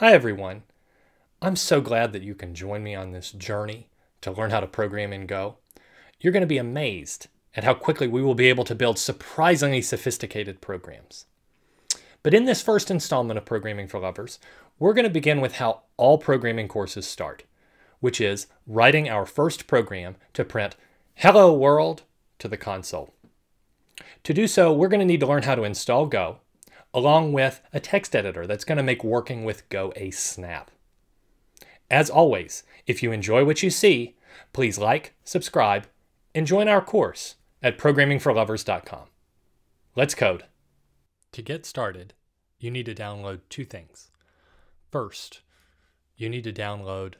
Hi, everyone. I'm so glad that you can join me on this journey to learn how to program in Go. You're going to be amazed at how quickly we will be able to build surprisingly sophisticated programs. But in this first installment of Programming for Lovers, we're going to begin with how all programming courses start, which is writing our first program to print Hello World to the console. To do so, we're going to need to learn how to install Go, along with a text editor that's going to make working with Go a snap. As always, if you enjoy what you see, please like, subscribe, and join our course at programmingforlovers.com. Let's code. To get started, you need to download two things. First, you need to download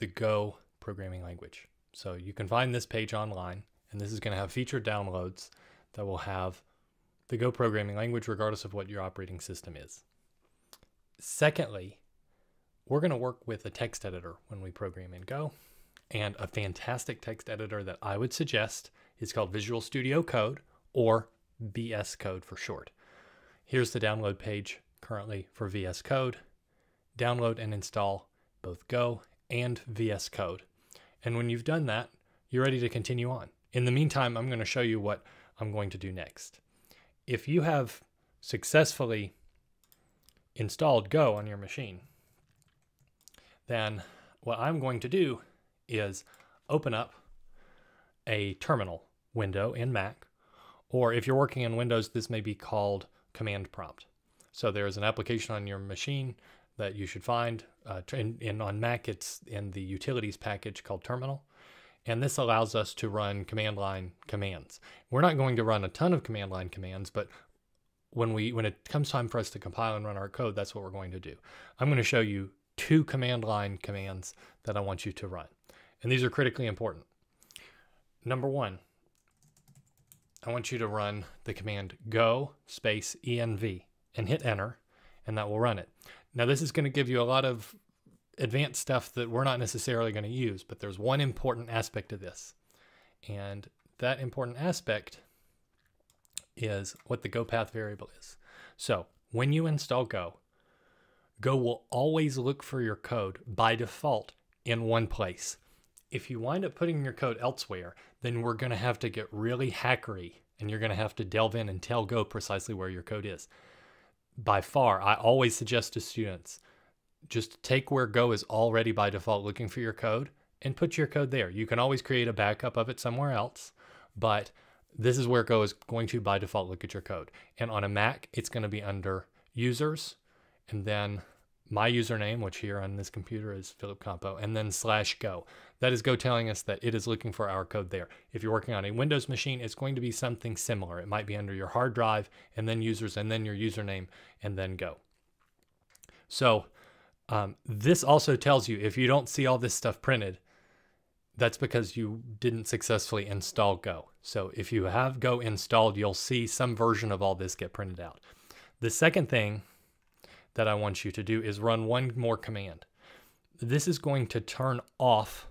the Go programming language. So you can find this page online, and this is going to have featured downloads that will have the Go programming language, regardless of what your operating system is. Secondly, we're going to work with a text editor when we program in Go. And a fantastic text editor that I would suggest is called Visual Studio Code or VS Code for short. Here's the download page currently for VS Code. Download and install both Go and VS Code. And when you've done that, you're ready to continue on. In the meantime, I'm going to show you what I'm going to do next if you have successfully installed Go on your machine, then what I'm going to do is open up a terminal window in Mac, or if you're working in Windows, this may be called command prompt. So there's an application on your machine that you should find. Uh, in, on Mac, it's in the utilities package called terminal. And this allows us to run command line commands. We're not going to run a ton of command line commands, but when we when it comes time for us to compile and run our code, that's what we're going to do. I'm going to show you two command line commands that I want you to run. And these are critically important. Number one, I want you to run the command go space env and hit enter, and that will run it. Now this is going to give you a lot of advanced stuff that we're not necessarily going to use, but there's one important aspect of this. And that important aspect is what the go path variable is. So when you install Go, Go will always look for your code by default in one place. If you wind up putting your code elsewhere, then we're going to have to get really hackery and you're going to have to delve in and tell Go precisely where your code is. By far, I always suggest to students just take where Go is already by default looking for your code and put your code there. You can always create a backup of it somewhere else, but this is where Go is going to by default look at your code. And on a Mac, it's going to be under users and then my username, which here on this computer is Phillip Compeau, and then slash go. That is Go telling us that it is looking for our code there. If you're working on a Windows machine, it's going to be something similar. It might be under your hard drive and then users and then your username and then go. So um, this also tells you if you don't see all this stuff printed, that's because you didn't successfully install Go. So if you have Go installed, you'll see some version of all this get printed out. The second thing that I want you to do is run one more command. This is going to turn off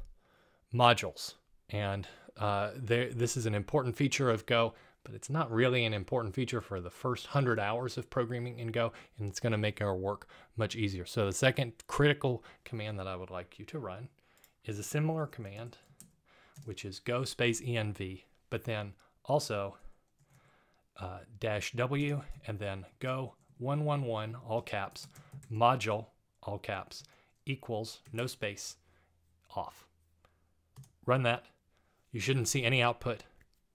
modules. And uh, there, this is an important feature of Go but it's not really an important feature for the first 100 hours of programming in Go, and it's going to make our work much easier. So the second critical command that I would like you to run is a similar command, which is go space env, but then also uh, dash w and then go 111 all caps module all caps equals no space off. Run that. You shouldn't see any output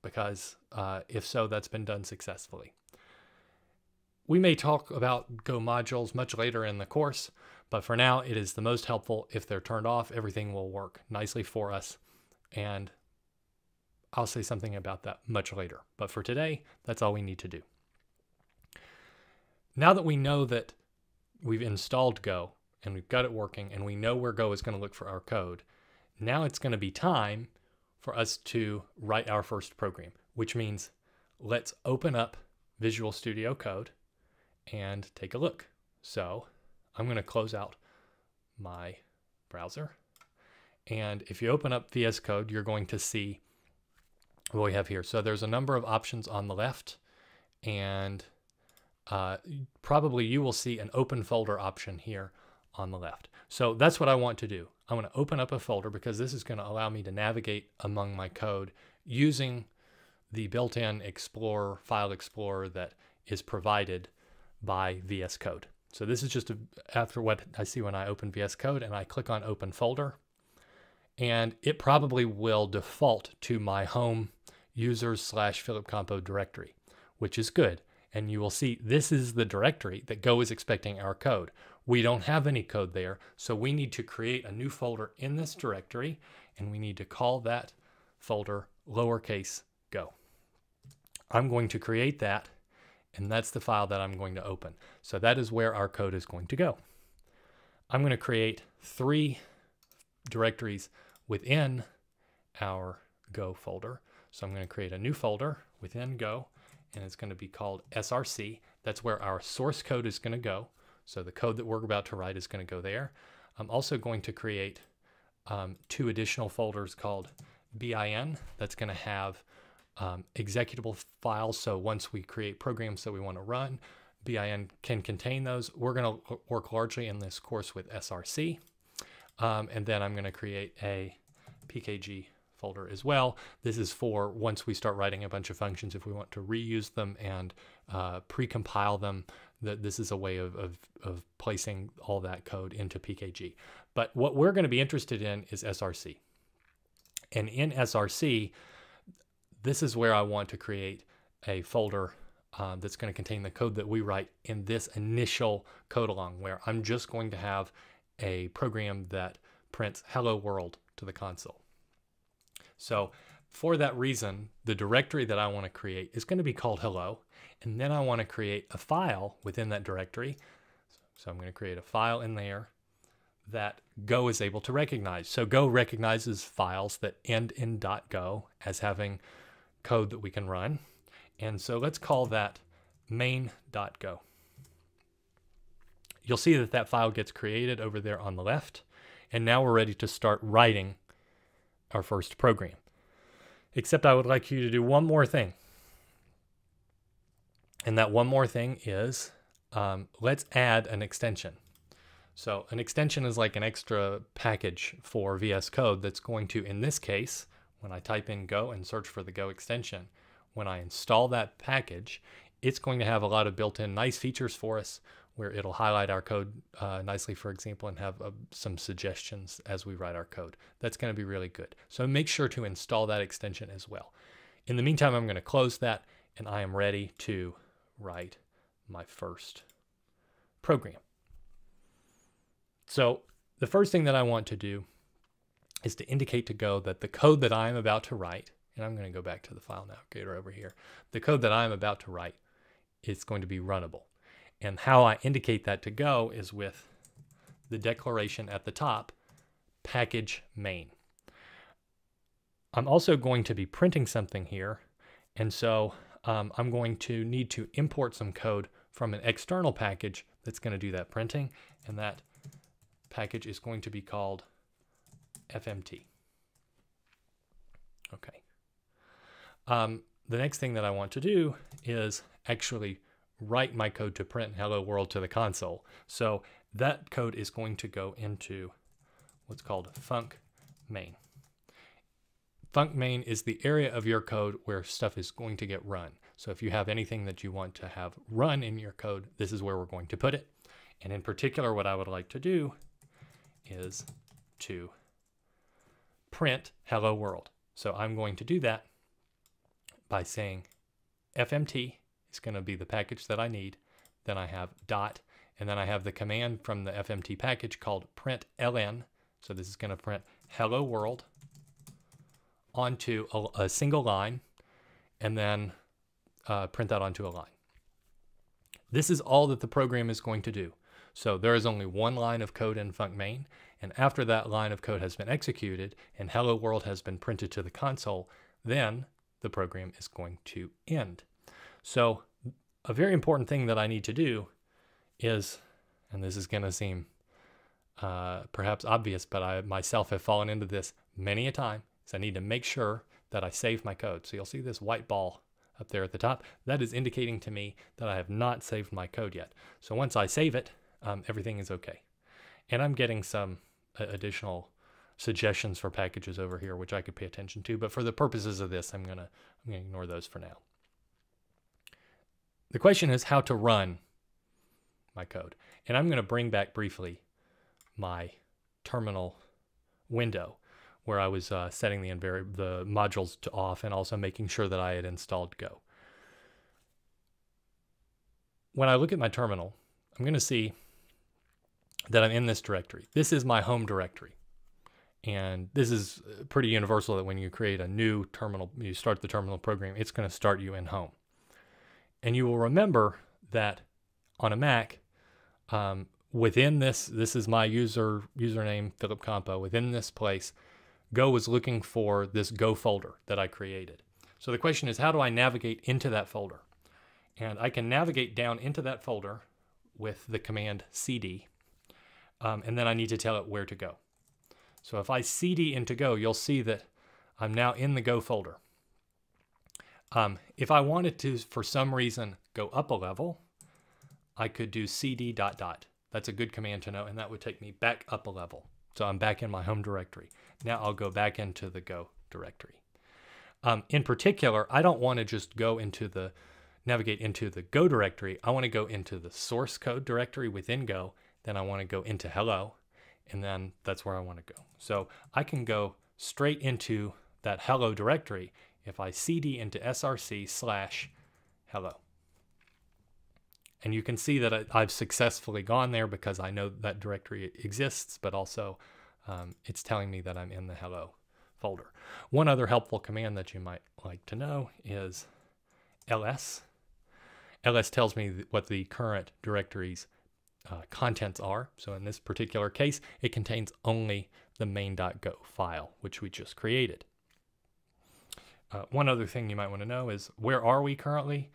because uh, if so, that's been done successfully. We may talk about Go modules much later in the course, but for now, it is the most helpful. If they're turned off, everything will work nicely for us. And I'll say something about that much later. But for today, that's all we need to do. Now that we know that we've installed Go and we've got it working and we know where Go is going to look for our code, now it's going to be time for us to write our first program, which means let's open up Visual Studio Code and take a look. So I'm going to close out my browser. And if you open up VS Code, you're going to see what we have here. So there's a number of options on the left and uh, probably you will see an open folder option here on the left. So that's what I want to do. I want to open up a folder because this is going to allow me to navigate among my code using the built-in Explorer, File Explorer that is provided by VS Code. So this is just a, after what I see when I open VS Code and I click on Open Folder. And it probably will default to my home users slash Phillip Compeau directory, which is good. And you will see this is the directory that Go is expecting our code. We don't have any code there, so we need to create a new folder in this directory, and we need to call that folder lowercase go. I'm going to create that and that's the file that I'm going to open. So that is where our code is going to go. I'm going to create three directories within our Go folder. So I'm going to create a new folder within Go, and it's going to be called SRC. That's where our source code is going to go. So the code that we're about to write is going to go there. I'm also going to create um, two additional folders called BIN. That's going to have um, executable files. So once we create programs that we want to run, BIN can contain those. We're going to work largely in this course with SRC. Um, and then I'm going to create a PKG folder as well. This is for once we start writing a bunch of functions, if we want to reuse them and uh, pre-compile them, that this is a way of, of, of placing all that code into PKG. But what we're going to be interested in is SRC. And in SRC, this is where I want to create a folder uh, that's going to contain the code that we write in this initial code along where I'm just going to have a program that prints hello world to the console. So for that reason, the directory that I want to create is going to be called hello. And then I want to create a file within that directory. So I'm going to create a file in there that Go is able to recognize. So Go recognizes files that end in .go as having code that we can run. And so let's call that main.go. You'll see that that file gets created over there on the left. And now we're ready to start writing our first program. Except I would like you to do one more thing. And that one more thing is um, let's add an extension. So an extension is like an extra package for VS Code that's going to, in this case, when I type in Go and search for the Go extension, when I install that package, it's going to have a lot of built-in nice features for us where it'll highlight our code uh, nicely, for example, and have uh, some suggestions as we write our code. That's going to be really good. So make sure to install that extension as well. In the meantime, I'm going to close that and I am ready to write my first program. So the first thing that I want to do is to indicate to Go that the code that I'm about to write, and I'm going to go back to the file navigator over here, the code that I'm about to write is going to be runnable. And how I indicate that to Go is with the declaration at the top, package main. I'm also going to be printing something here, and so um, I'm going to need to import some code from an external package that's going to do that printing, and that package is going to be called FMT. Okay. Um, the next thing that I want to do is actually write my code to print hello world to the console. So that code is going to go into what's called func main. Func main is the area of your code where stuff is going to get run. So if you have anything that you want to have run in your code, this is where we're going to put it. And in particular, what I would like to do is to print hello world. So I'm going to do that by saying fmt is going to be the package that I need. Then I have dot, and then I have the command from the fmt package called print ln. So this is going to print hello world onto a, a single line, and then uh, print that onto a line. This is all that the program is going to do. So there is only one line of code in func main, and after that line of code has been executed and hello world has been printed to the console, then the program is going to end. So a very important thing that I need to do is, and this is going to seem uh, perhaps obvious, but I myself have fallen into this many a time, I need to make sure that I save my code. So you'll see this white ball up there at the top. That is indicating to me that I have not saved my code yet. So once I save it, um, everything is okay. And I'm getting some additional suggestions for packages over here, which I could pay attention to. But for the purposes of this, I'm gonna I'm gonna ignore those for now. The question is how to run my code. And I'm gonna bring back briefly my terminal window where I was uh, setting the, the modules to off and also making sure that I had installed Go. When I look at my terminal, I'm going to see that I'm in this directory. This is my home directory. And this is pretty universal that when you create a new terminal, you start the terminal program, it's going to start you in home. And you will remember that on a Mac, um, within this, this is my user username, Phillip Compeau. Within this place, Go was looking for this Go folder that I created. So the question is, how do I navigate into that folder? And I can navigate down into that folder with the command cd, um, and then I need to tell it where to go. So if I cd into Go, you'll see that I'm now in the Go folder. Um, if I wanted to, for some reason, go up a level, I could do cd dot dot. That's a good command to know, and that would take me back up a level. So I'm back in my home directory. Now I'll go back into the Go directory. Um, in particular, I don't want to just go into the navigate into the Go directory. I want to go into the source code directory within Go. Then I want to go into hello, and then that's where I want to go. So I can go straight into that hello directory if I cd into src slash hello. And you can see that I've successfully gone there because I know that directory exists, but also um, it's telling me that I'm in the hello folder. One other helpful command that you might like to know is ls. ls tells me what the current directory's uh, contents are. So in this particular case, it contains only the main.go file, which we just created. Uh, one other thing you might want to know is where are we currently?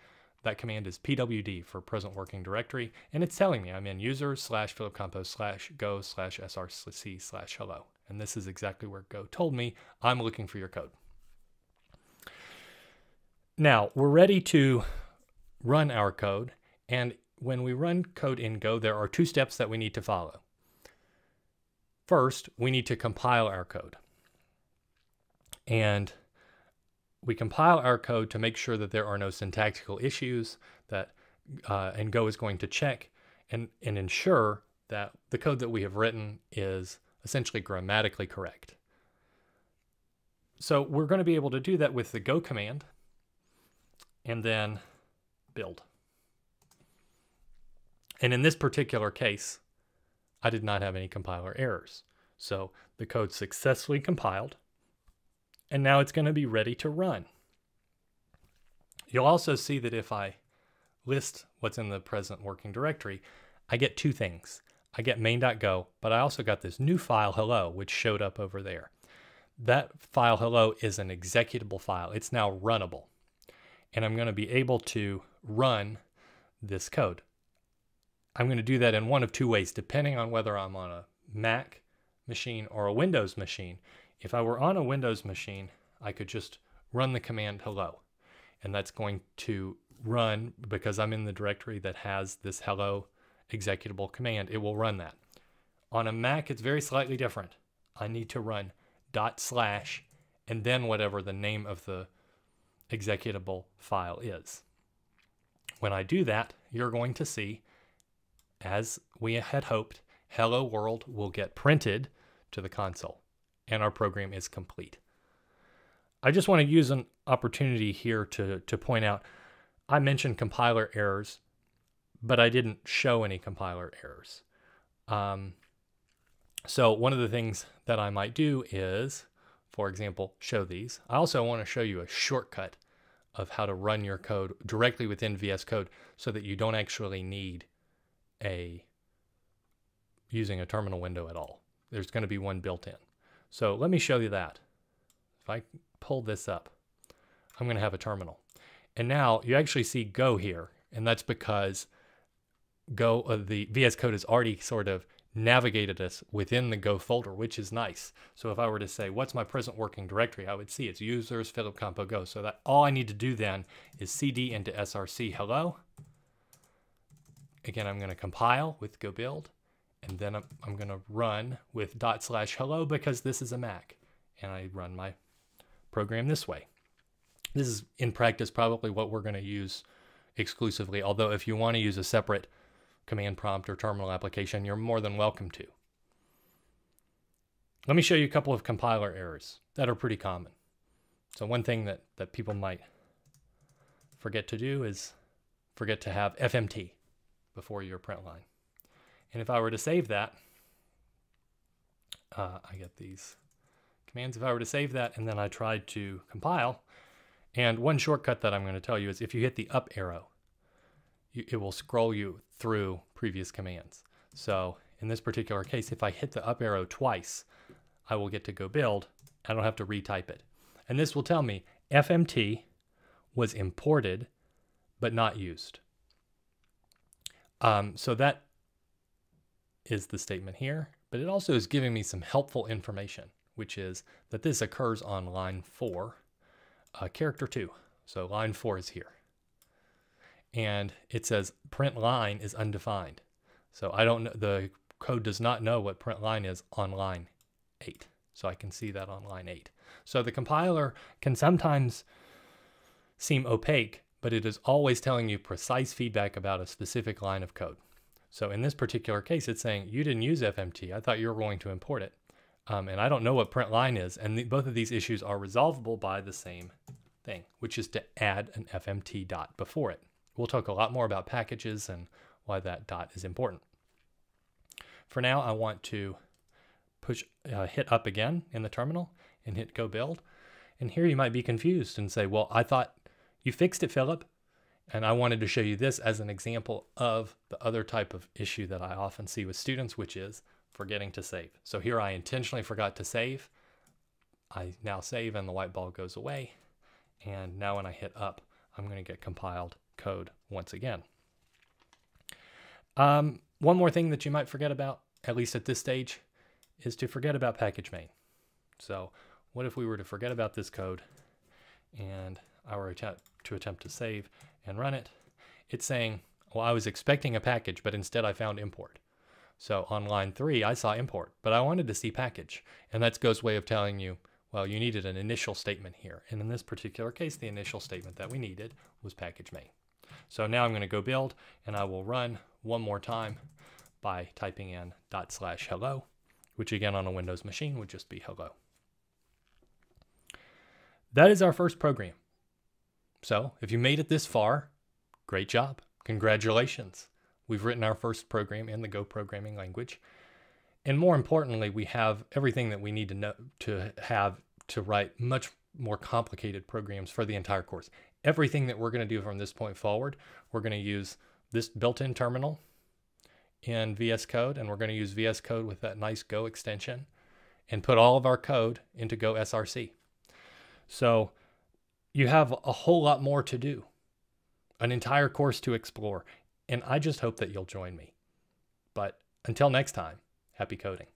That command is pwd for present working directory, and it's telling me I'm in user slash Phillip Compeau slash go slash src slash hello. And this is exactly where Go told me I'm looking for your code. Now we're ready to run our code. And when we run code in Go, there are two steps that we need to follow. First, we need to compile our code. And we compile our code to make sure that there are no syntactical issues that uh, and Go is going to check and, and ensure that the code that we have written is essentially grammatically correct. So we're going to be able to do that with the go command and then build. And in this particular case, I did not have any compiler errors. So the code successfully compiled and now it's going to be ready to run. You'll also see that if I list what's in the present working directory, I get two things. I get main.go, but I also got this new file hello, which showed up over there. That file hello is an executable file. It's now runnable. And I'm going to be able to run this code. I'm going to do that in one of two ways, depending on whether I'm on a Mac machine or a Windows machine. If I were on a Windows machine, I could just run the command hello. And that's going to run because I'm in the directory that has this hello executable command. It will run that. On a Mac, it's very slightly different. I need to run dot slash and then whatever the name of the executable file is. When I do that, you're going to see, as we had hoped, hello world will get printed to the console and our program is complete. I just want to use an opportunity here to, to point out, I mentioned compiler errors, but I didn't show any compiler errors. Um, so one of the things that I might do is, for example, show these. I also want to show you a shortcut of how to run your code directly within VS Code so that you don't actually need a using a terminal window at all. There's going to be one built in. So let me show you that. If I pull this up, I'm going to have a terminal. And now you actually see Go here, and that's because Go, uh, the VS Code has already sort of navigated us within the Go folder, which is nice. So if I were to say, what's my present working directory, I would see it's users, Phillip Compeau Go. So that all I need to do then is cd into src hello. Again, I'm going to compile with go build, And then I'm, I'm going to run with dot slash hello because this is a Mac. And I run my program this way. This is in practice probably what we're going to use exclusively. Although if you want to use a separate command prompt or terminal application, you're more than welcome to. Let me show you a couple of compiler errors that are pretty common. So one thing that, that people might forget to do is forget to have FMT before your print line. And if I were to save that, uh, I get these commands. If I were to save that and then I tried to compile, and one shortcut that I'm going to tell you is if you hit the up arrow, you, it will scroll you through previous commands. So in this particular case, if I hit the up arrow twice, I will get to go build. I don't have to retype it. And this will tell me FMT was imported but not used. Um, so that is the statement here, but it also is giving me some helpful information, which is that this occurs on line four, uh, character two. So line four is here. And it says print line is undefined. So I don't know, the code does not know what print line is on line eight. So I can see that on line eight. So the compiler can sometimes seem opaque, but it is always telling you precise feedback about a specific line of code. So in this particular case, it's saying you didn't use FMT. I thought you were going to import it. Um, and I don't know what print line is. And the, both of these issues are resolvable by the same thing, which is to add an FMT dot before it. We'll talk a lot more about packages and why that dot is important. For now, I want to push, uh, hit up again in the terminal and hit go build. And here you might be confused and say, well, I thought you fixed it, Phillip. And I wanted to show you this as an example of the other type of issue that I often see with students, which is forgetting to save. So here I intentionally forgot to save. I now save and the white ball goes away. And now when I hit up, I'm going to get compiled code once again. Um, one more thing that you might forget about, at least at this stage, is to forget about package main. So what if we were to forget about this code and I were attempt to attempt to save and run it? It's saying, well, I was expecting a package, but instead I found import. So on line three, I saw import, but I wanted to see package. And that's Go's way of telling you, well, you needed an initial statement here. And in this particular case, the initial statement that we needed was package main. So now I'm going to go build and I will run one more time by typing in dot slash hello, which again on a Windows machine would just be hello. That is our first program. So if you made it this far, great job. Congratulations. We've written our first program in the Go programming language. And more importantly, we have everything that we need to know to have to write much more complicated programs for the entire course. Everything that we're going to do from this point forward, we're going to use this built-in terminal in VS Code, and we're going to use VS Code with that nice Go extension and put all of our code into Go SRC. So you have a whole lot more to do, an entire course to explore, and I just hope that you'll join me. But until next time, happy coding.